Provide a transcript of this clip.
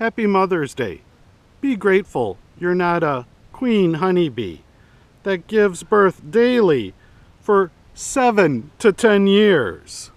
Happy Mother's Day. Be grateful you're not a queen honeybee that gives birth daily for seven to ten years.